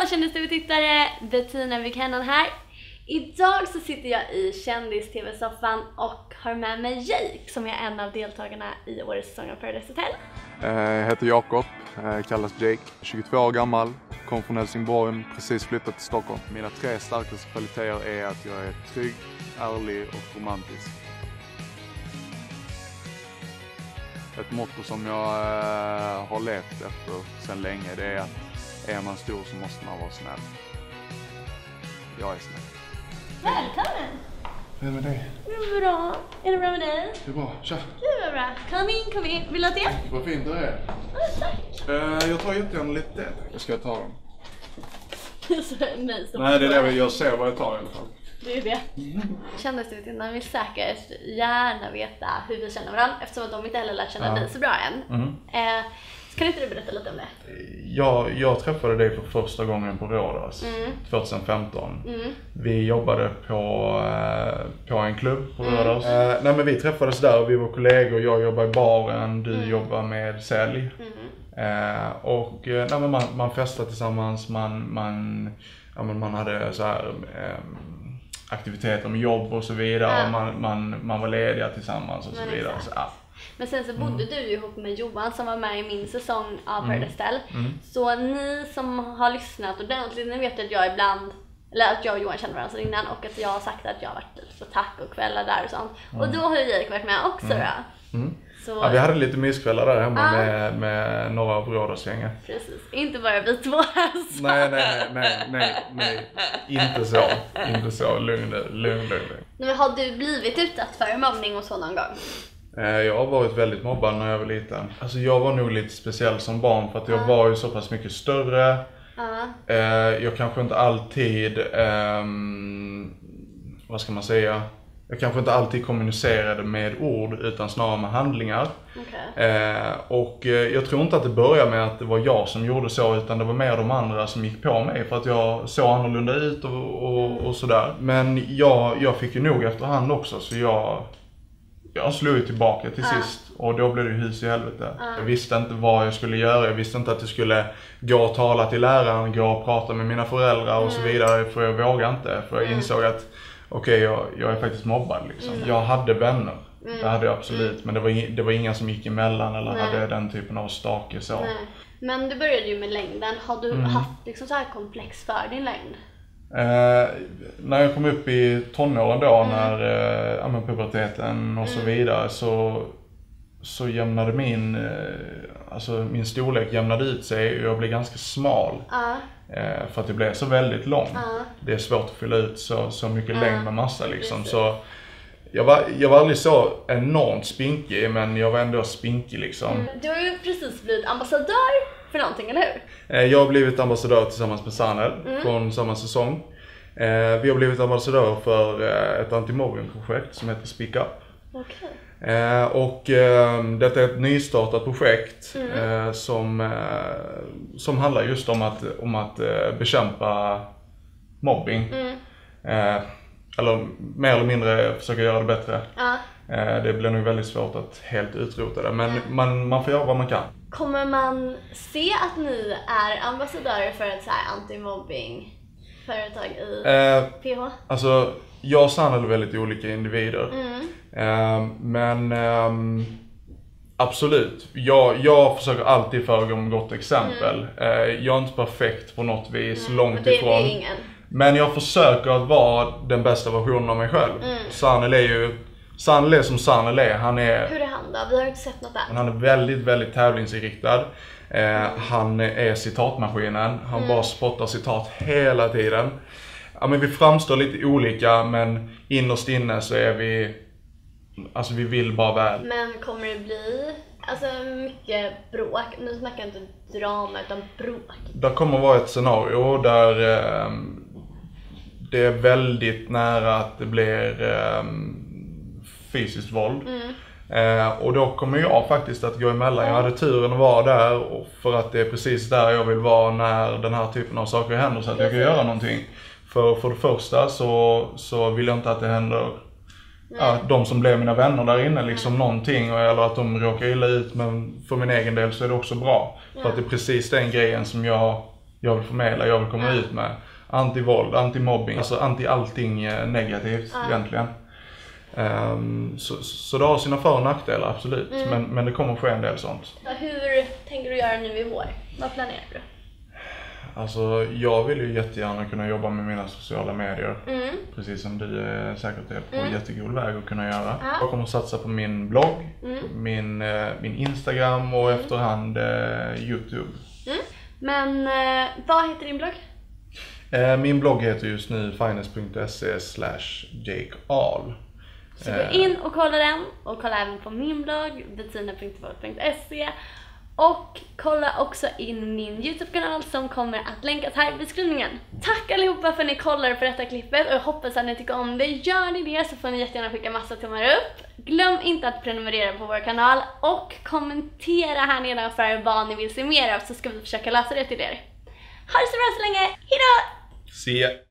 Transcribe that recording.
alla kändis-tv-tittare! Bettina Buchanan här. Idag så sitter jag i kändis-tv-soffan och har med mig Jake som är en av deltagarna i årets säsong av Paradise Hotel. Eh, jag heter Jakob, eh, kallas Jake, 22 år gammal, kom från Helsingborg, precis flyttat till Stockholm. Mina tre starkaste kvaliteter är att jag är trygg, ärlig och romantisk. Ett motto som jag eh, har levt efter sedan länge det är att är man stor så måste man vara snäll. Jag är snäll. Välkommen! Hur är det med dig? Det är bra. Är det bra med dig? Det är bra, tja! Det är bra. Kom in, kom in. Vill du ha te? Vad fint det är. Ja, tack. Eh, Jag tar jättegärna lite te. Jag ska ta dem. Nej, det är det jag ser vad jag tar i alla fall. Det är det. Kändis-tv-tittarna vill säkert gärna veta hur vi känner varandra eftersom att de inte heller lärt känna Ja. dig så bra än. Mm. Eh, kan inte du berätta lite om det? Jag, jag träffade dig för första gången på Rhodos Mm. 2015. Mm. Vi jobbade på, eh, på en klubb på Mm. Rhodos. Eh, nej men vi träffades där och vi var kollegor. Jag jobbade i baren, du Mm. jobbar med sälj. Mm. Eh, och eh, nej, man, man festade tillsammans, man, man, ja, man hade så här, ehm, aktiviteter med jobb och så vidare. Ja. Man, man, man var lediga tillsammans och så vidare. Så, ja. Men sen så bodde du ju ihop med Johan som var med i min säsong av Mm. Paradise Hotel. Mm. Så ni som har lyssnat ordentligt, ni vet att jag ibland eller att jag och Johan känner varandra sedan innan och att jag har sagt att jag har varit på tacokvällar där och sånt. Och då har ju Jake varit med också då. Mm. Så Ja, vi hade lite myskvällar där hemma Ja. med, med några av Rhodos-gänget. precis, inte bara vi två alltså. Nej, nej, nej, nej, nej, inte så, inte så. Lugn, lugn, lugn, lugn. Men har du blivit utsatt för mobbning och så någon gång? Eh, Jag har varit väldigt mobbad när jag var liten. Alltså jag var nog lite speciell som barn för att jag Ja. var ju så pass mycket större. Eh, Jag kanske inte alltid, ehm, vad ska man säga? Jag kanske inte alltid kommunicerade med ord utan snarare med handlingar. Okej. Eh, och jag tror inte att det började med att det var jag som gjorde så utan det var mer de andra som gick på mig för att jag såg annorlunda ut och, och, och sådär. Men jag, jag fick ju nog efterhand också så jag, jag slog ju tillbaka till Ja. sist och då blev det hus i helvete. Ja. Jag visste inte vad jag skulle göra, jag visste inte att jag skulle gå och tala till läraren, gå och prata med mina föräldrar och så Mm. vidare för jag vågade inte. För jag Mm. insåg att okej, jag, jag är faktiskt mobbad liksom. Mm. Jag hade vänner. Mm. Det hade jag absolut, men det var, det var inga som gick emellan eller Nej. hade den typen av stake så. Nej. Men du började ju med längden. Har du Mm. haft liksom så här komplex för din längd? Eh, när jag kom upp i tonåren då, Mm. när eh, ja, puberteten och så vidare, så, så jämnade min, eh, alltså min storlek jämnade ut sig och jag blev ganska smal. Ja. Eh, för att jag blev så väldigt lång. Ja. Det är svårt att fylla ut så, så mycket Ja, längd med massa liksom. precis. Så jag var, jag var aldrig så enormt spinkig, men jag var ändå spinkig liksom. Mm. Du har ju precis blivit ambassadör för någonting, eller hur? Eh, Jag har blivit ambassadör tillsammans med Sanel Mm. från samma säsong. Eh, Vi har blivit ambassadör för eh, ett antimobbingprojekt som heter Speak Up. Eh, Och eh, detta är ett nystartat projekt Mm. som, som handlar just om att, om att bekämpa mobbing. Mm. Eller mer eller mindre försöka göra det bättre. Ja. Eh, Det blir nog väldigt svårt att helt utrota det men man, man får göra vad man kan. Kommer man se att ni är ambassadörer för ett så anti-mobbing-företag i Eh, PH? Alltså, jag och Sanel är väldigt olika individer. Mm. Ehm, men ehm, absolut, jag, jag försöker alltid föregå med gott exempel. Eh, jag är inte perfekt på något vis, Mm. långt det, ifrån. Är ingen. Men jag försöker att vara den bästa versionen av mig själv. Mm. Sanel är ju, Sanel är som Sanel är. Han är, Hur är han då? Vi har inte sett något men än. han är väldigt, väldigt tävlingsinriktad. Eh, han är citatmaskinen. Han Mm. bara spottar citat hela tiden. Ja, men vi framstår lite olika men innerst inne så är vi, alltså vi vill bara väl. Men kommer det bli alltså, mycket bråk? Nu snackar jag inte drama utan bråk. Det kommer vara ett scenario där eh, det är väldigt nära att det blir eh, fysiskt våld. Mm. Eh, och då kommer jag faktiskt att gå emellan. Jag hade turen att vara där för att det är precis där jag vill vara när den här typen av saker händer så att jag kan göra någonting. För, för det första så, så vill jag inte att det händer ja, de som blev mina vänner där inne liksom någonting och- eller att de råkar illa ut men för min egen del så är det också bra. För att det är precis den grejen som jag jag vill förmedla, jag vill komma ut med. Anti-våld, anti-mobbing, alltså anti allting eh, negativt egentligen. Ehm, så, så det har sina för och nackdelar absolut, men, men det kommer ske en del sånt. Hur tänker du göra nu i vår? Vad planerar du? Alltså jag vill ju jättegärna kunna jobba med mina sociala medier. Mm. Precis som du är säkert är på jättegod väg att kunna göra. Ja. Jag kommer att satsa på min blogg, min, eh, min Instagram och efterhand eh, Youtube. Men eh, vad heter din blogg? Eh, min blogg heter just nu finance.se slash Jake Ahl. Så gå Eh. in och kolla den och kolla även på min blogg bettina.volt.se och kolla också in min Youtube-kanal som kommer att länkas här i beskrivningen. Tack allihopa för att ni kollar på detta klippet och jag hoppas att ni tycker om det. Gör ni det så får ni jättegärna skicka massa tummar upp. Glöm inte att prenumerera på vår kanal och kommentera här nedanför vad ni vill se mer av så ska vi försöka lösa det till er. Ha det så bra så länge, hejdå! Se.